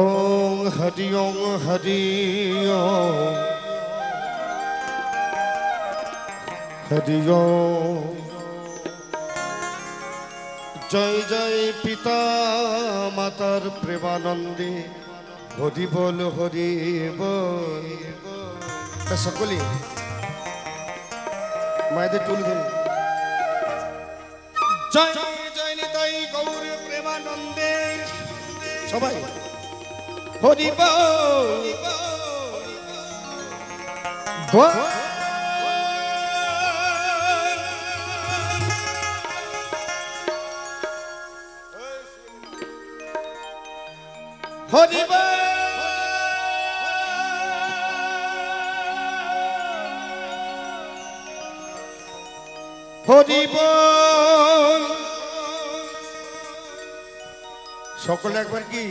ওং হরি ওং হরি ওং হরি ওং জয় জয় পিতা মাতার প্রেমানন্দে হরি বল হরি বল। সকলে মায়েদের তুলে ধরুন জয় জয় নিতাই গৌর প্রেমানন্দে। সবাই। হরি বল বল। হরি বল। হরি সকলে একবার কি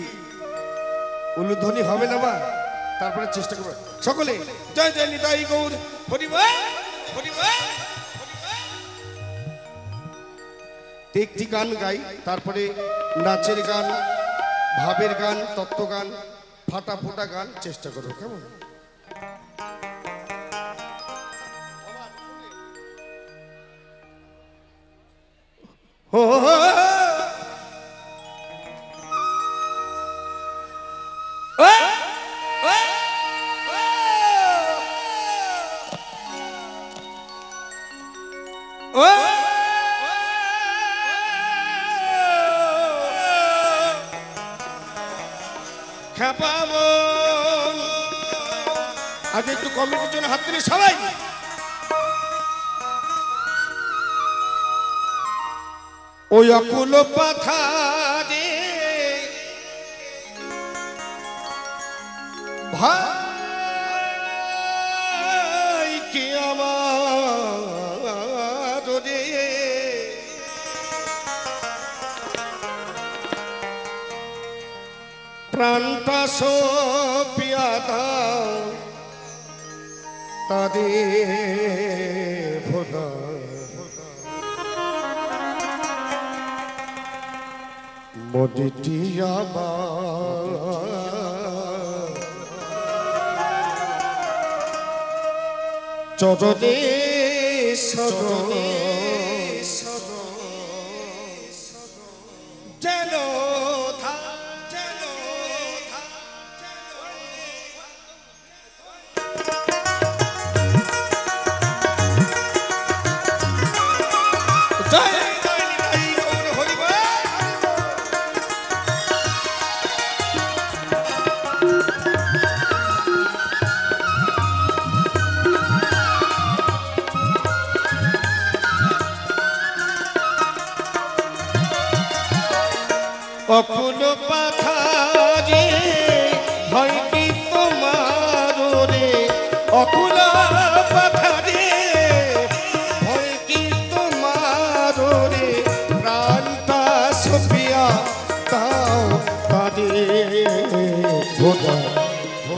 উলুধ্বনি হবে না বা? তারপরে চেষ্টা করবে। সকলে, জয় জয় নিতাই গৌর। একটি গান গাই, তারপরে নাচের গান, ভাবের গান, তত্ত্ব গান, ফাটা ফোটা গান, চেষ্টা করো, কেমন? ও খেপাবো আজ একটু কমিটির জন্য হাত তুলি সবাই। ওই অকুল পাথারে ভাই প্রাণটা সোপিয়া দাও। তাদের ভোলা। মোদিটি চরণে সরণে জয়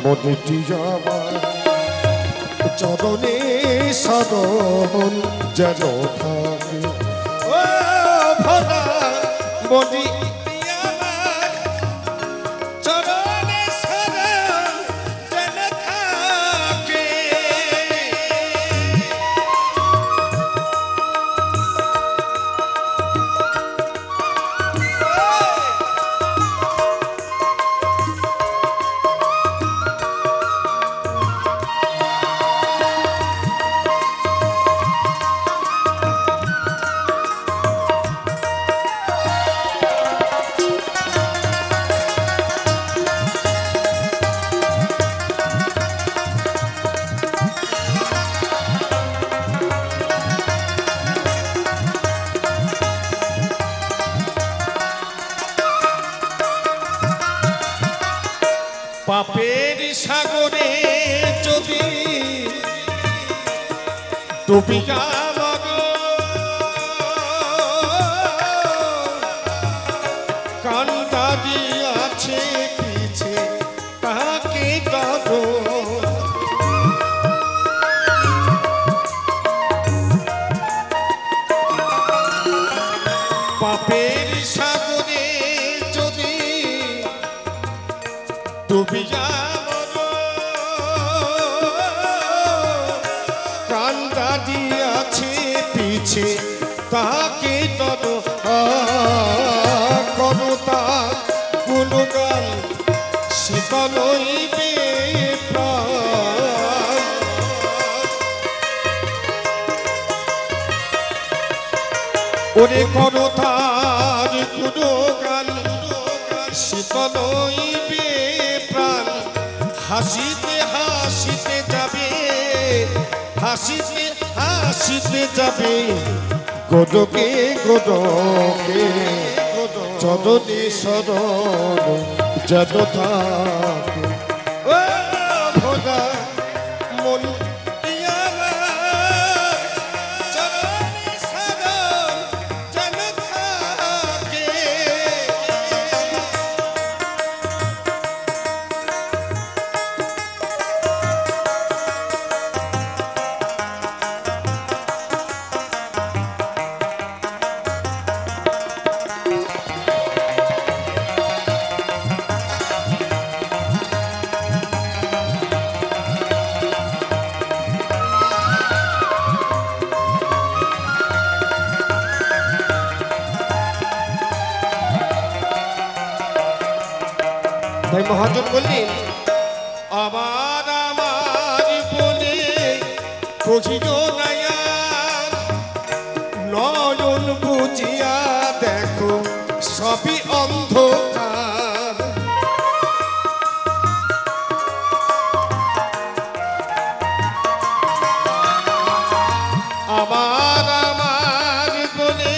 মনেটি আমার চরণে সদন যেন থাকে। ও ভোলা মনি মগ কান্তা দিয়াছে পিছে তাকে কাঁদো পাপের সাগরে যদি দিছে শীতলইবে প্রাণ হাসিতে হাসিতে যাবে হাসিতে হাসিতে যাবে। গোদকে গোদকে চদনে সদন যত থাকে। তাই মহাজন বললেন আবার আমার বলে নায়া নয়ন বুঝিয়া দেখো সবই অন্ধকার। আবার আমার বলে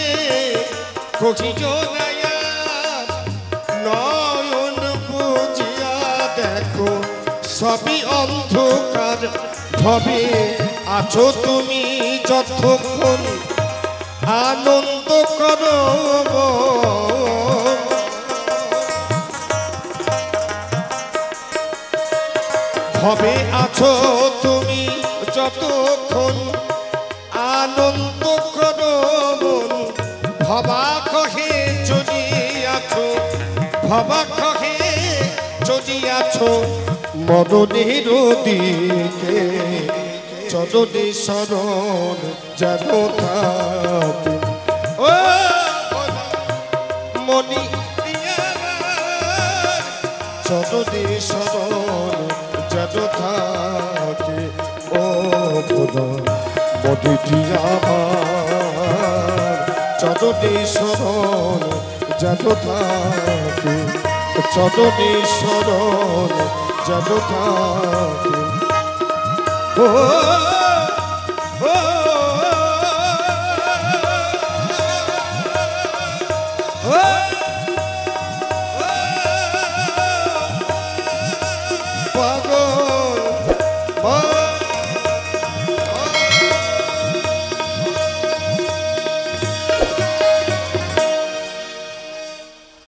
কহিল ভবে আছো তুমি যতক্ষণ। আনন্দ করো ভবে আছো তুমি যতক্ষণ। আনন্দ করো ভবা কহে যদি আছো। ভবা কহে যদি আছো। মদনের দিকে চদনে শরণ যেন মনি চদনে শরণ যেন থাকে। ও মদিটি আমার চদনে শরণ যেন থাকে। চদনে শরণ যেন থাকে। ও